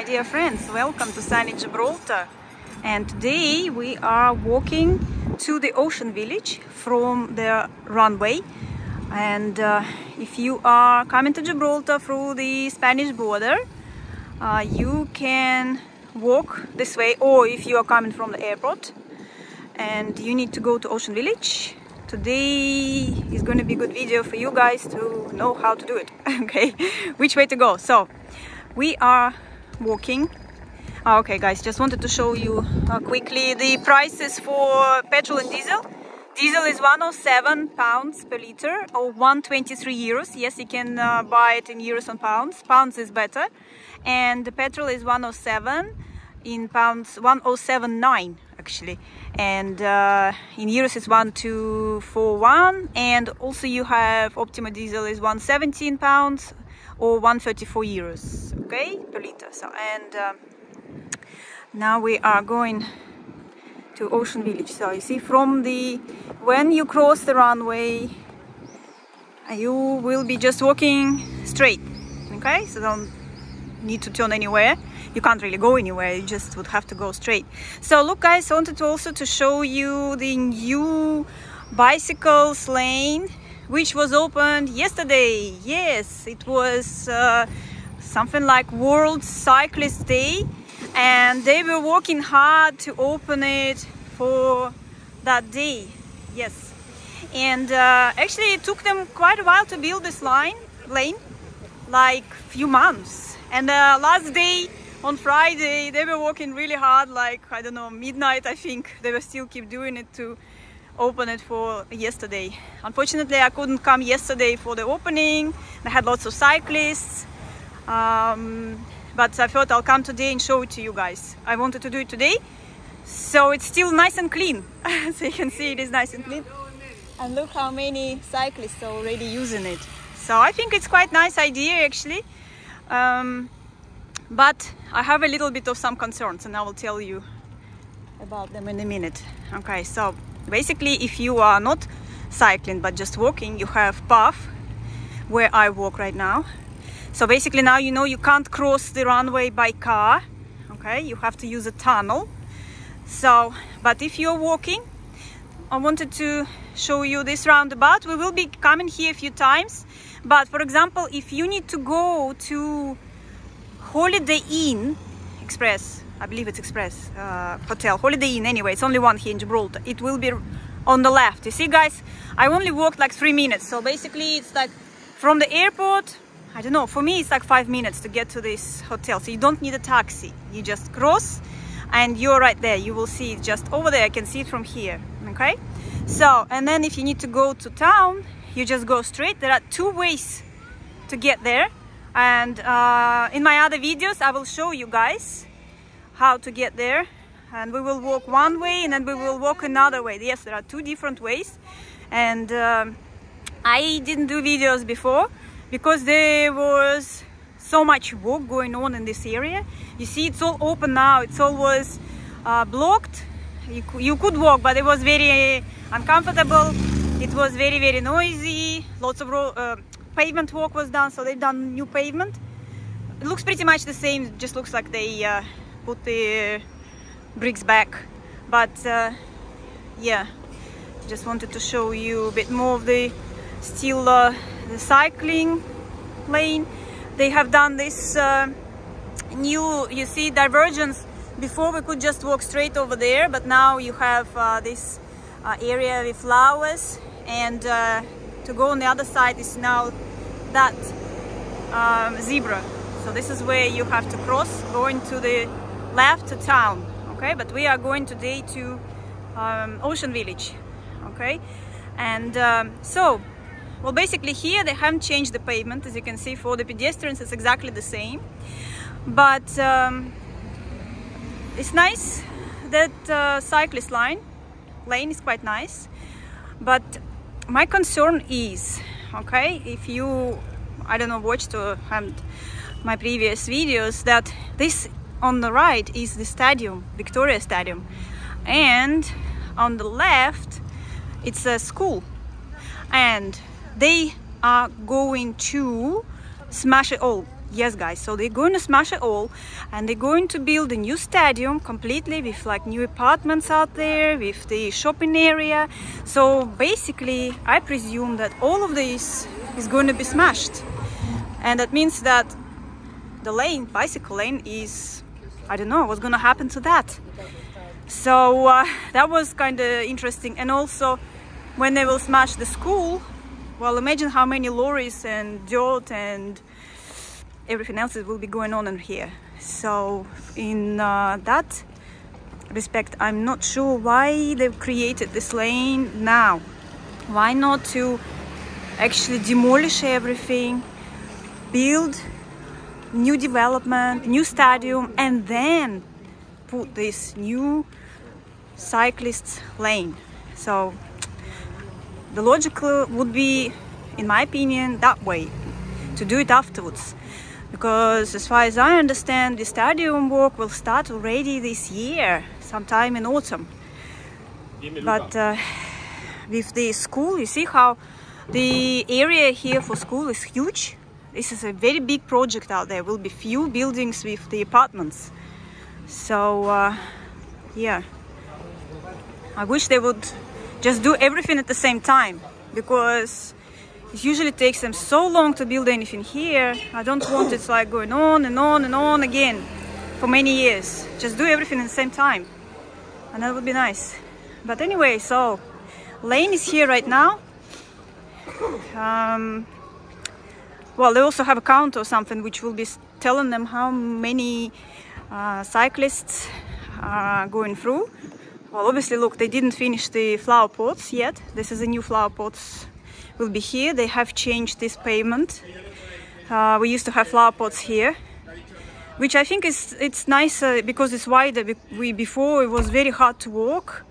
my dear friends, welcome to sunny Gibraltar. And today we are walking to the ocean village from the runway. And uh, if you are coming to Gibraltar through the Spanish border, uh, you can walk this way, or if you are coming from the airport. And you need to go to Ocean Village, today is going to be a good video for you guys to know how to do it. Okay which way to go? So we are walking. Oh, okay guys just wanted to show you uh, quickly the prices for petrol and diesel. Diesel is 107 pounds per liter or 123 euros. Yes you can uh, buy it in euros and pounds. Pounds is better. And the petrol is 107 in pounds 1079 actually. And uh, in euros it's 1241 and also you have Optima diesel is 117 pounds or 134 euros okay per liter. So and um, now we are going to Ocean Village. So you see from the when you cross the runway you will be just walking straight okay? So don't need to turn anywhere. You can't really go anywhere you just would have to go straight. So look guys I wanted to also to show you the new bicycles lane which was opened yesterday. Yes it was uh, something like World Cyclist Day and they were working hard to open it for that day. Yes. And uh, actually it took them quite a while to build this line lane like few months. And uh, last day on Friday they were working really hard like I don't know midnight I think. They were still keep doing it to open it for yesterday. Unfortunately I couldn't come yesterday for the opening. I had lots of cyclists um, but I thought I'll come today and show it to you guys. I wanted to do it today so it's still nice and clean. So you can see it is nice and clean. And look how many cyclists are already using it. So I think it's quite nice idea actually. Um, but I have a little bit of some concerns and I will tell you about them in a minute. Okay so basically if you are not cycling but just walking you have path where I walk right now. So basically now you know you can't cross the runway by car okay? You have to use a tunnel. So but if you're walking I wanted to show you this roundabout. We will be coming here a few times but for example if you need to go to Holiday Inn Express, I believe it's Express uh, Hotel, Holiday Inn anyway, it's only one here in Gibraltar. It will be on the left. You see guys, I only walked like three minutes. So basically it's like from the airport, I don't know, for me it's like five minutes to get to this hotel. So you don't need a taxi, you just cross and you're right there. You will see it just over there, I can see it from here, okay? So, and then if you need to go to town, you just go straight. There are two ways to get there and uh, in my other videos I will show you guys how to get there. And we will walk one way and then we will walk another way. Yes there are two different ways. And um, I didn't do videos before because there was so much work going on in this area. You see it's all open now. It's always uh, blocked. You, you could walk but it was very uncomfortable. It was very very noisy. Lots of uh, pavement work was done so they've done new pavement. It looks pretty much the same. It just looks like they uh, put the bricks back. But uh, yeah just wanted to show you a bit more of the still uh, the cycling lane. They have done this uh, new you see divergence. Before we could just walk straight over there but now you have uh, this uh, area with flowers. And to go on the other side is now that um, zebra. So this is where you have to cross going to the left to town okay? But we are going today to um, ocean village okay? And um, so well basically here they haven't changed the pavement as you can see for the pedestrians it's exactly the same. But um, it's nice that uh, cyclist line lane is quite nice. But my concern is okay if you I don't know watched or haven't my previous videos that this on the right is the stadium Victoria Stadium. And on the left it's a school. And they are going to smash it all. Yes guys so they're going to smash it all. And they're going to build a new stadium completely with like new apartments out there with the shopping area. So basically i presume that all of this is going to be smashed. And that means that the lane bicycle lane is i don't know what's to happen to that? So uh, that was kind of interesting. And also when they will smash the school well imagine how many lorries and dirt and everything else will be going on in here. So in uh, that respect i'm not sure why they've created this lane now. Why not to actually demolish everything build new development new stadium and then put this new cyclist lane. So the logical would be in my opinion that way to do it afterwards. Because as far as I understand the stadium work will start already this year sometime in autumn. But uh, with the school you see how the area here for school is huge this is a very big project out there will be few buildings with the apartments so uh, yeah I wish they would just do everything at the same time because it usually takes them so long to build anything here. I don't want it like going on and on and on again for many years. Just do everything at the same time and that would be nice. But anyway, so Lane is here right now. Um, well, they also have a count or something which will be telling them how many uh, cyclists are going through. Well, obviously, look, they didn't finish the flower pots yet. This is a new flower pots will be here. They have changed this pavement. Uh, we used to have flower pots here, which I think is it's nicer because it's wider. We before it was very hard to walk,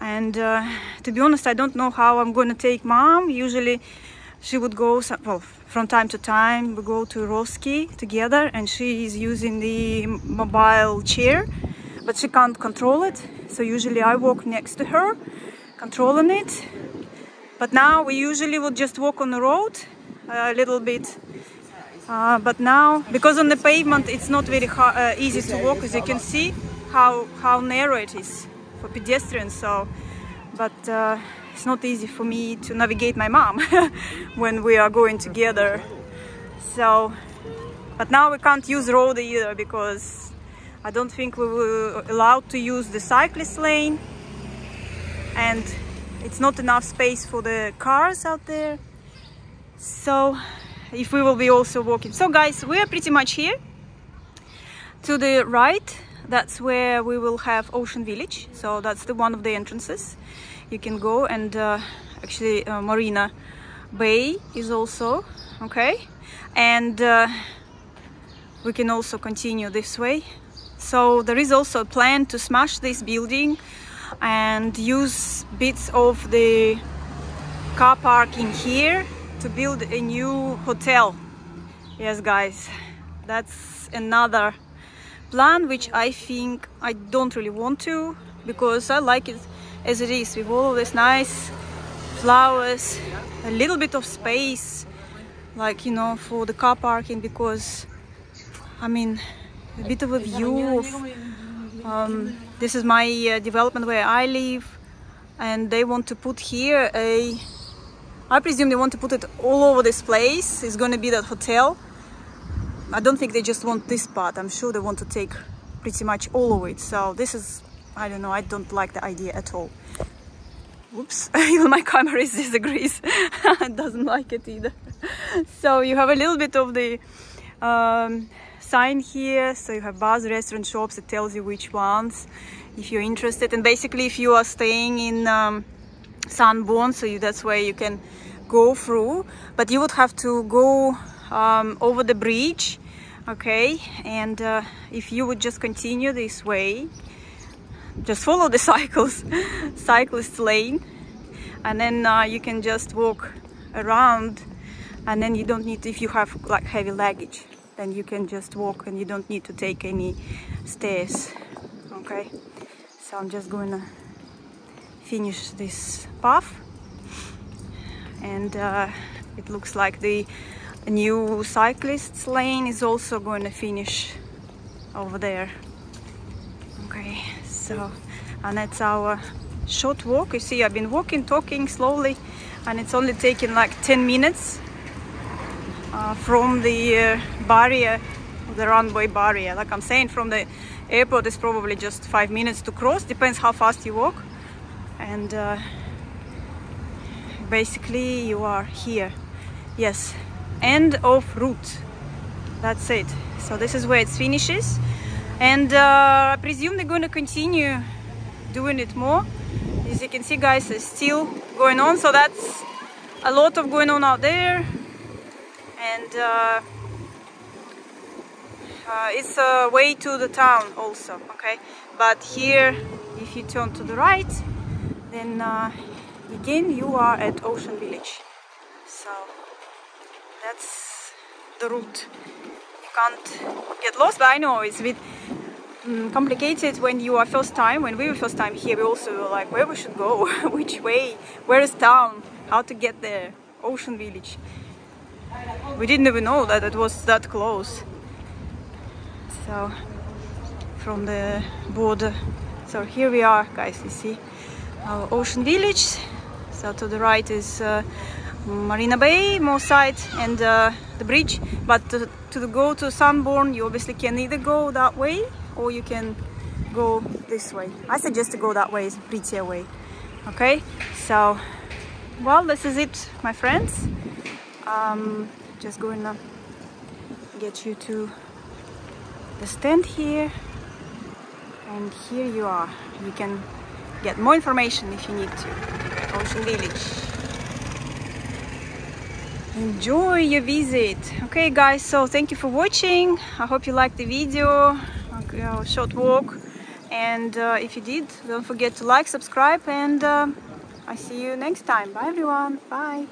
and uh, to be honest, I don't know how I'm going to take mom. Usually, she would go well from time to time. We go to Roski together, and she is using the mobile chair, but she can't control it. So usually I walk next to her, controlling it but now we usually would just walk on the road a little bit. Uh, but now, because on the pavement it's not very uh, easy to walk, as you can see how, how narrow it is for pedestrians. So, but uh, it's not easy for me to navigate my mom when we are going together. So, but now we can't use road either because I don't think we were allowed to use the cyclist lane. And it's not enough space for the cars out there. So if we will be also walking. So guys we are pretty much here. To the right that's where we will have ocean village. So that's the one of the entrances you can go and uh, actually uh, marina bay is also okay? And uh, we can also continue this way. So there is also a plan to smash this building and use bits of the car parking here to build a new hotel. Yes guys that's another plan which I think I don't really want to because I like it as it is with all this nice flowers a little bit of space like you know for the car parking because I mean a bit of a view of um, this is my uh, development where I live and they want to put here a I presume they want to put it all over this place. It's going to be that hotel. I don't think they just want this part. I'm sure they want to take pretty much all of it. So this is I don't know I don't like the idea at all. Oops, even my camera disagrees. It doesn't like it either. So you have a little bit of the um, sign here. So you have bars restaurant shops it tells you which ones if you're interested. And basically if you are staying in um, Sunborn so you, that's where you can go through. But you would have to go um, over the bridge okay? And uh, if you would just continue this way just follow the cycles cyclist lane. And then uh, you can just walk around. And then you don't need to, if you have like heavy luggage then you can just walk and you don't need to take any stairs okay? So I'm just gonna finish this path. And uh, it looks like the new cyclists lane is also going to finish over there okay so and that's our short walk. You see I've been walking talking slowly and it's only taken like 10 minutes uh, from the uh, barrier the runway barrier. Like I'm saying from the airport it's probably just five minutes to cross. Depends how fast you walk. And uh, basically you are here. Yes. End of route. That's it. So this is where it finishes and uh, I presume they're going to continue doing it more. As you can see guys it's still going on. So that's a lot of going on out there. And uh, uh, it's a way to the town also okay? But here if you turn to the right then uh, again you are at Ocean Village. So that's the route. You can't get lost but I know it's bit um, complicated when you are first time when we were first time here we also were like where we should go which way where is town how to get there Ocean Village. We didn't even know that it was that close. So from the border. So here we are guys you see our Ocean Village. So to the right is uh, Marina Bay, more side and uh, the bridge. But to, to go to Sunborn, you obviously can either go that way or you can go this way. I suggest to go that way, it's a prettier way. Okay, so, well, this is it, my friends. Um, just going to get you to the stand here. And here you are. You can get more information if you need to. Ocean Village enjoy your visit okay guys so thank you for watching i hope you liked the video okay, short walk. And uh, if you did don't forget to like subscribe and uh, i see you next time. Bye everyone. Bye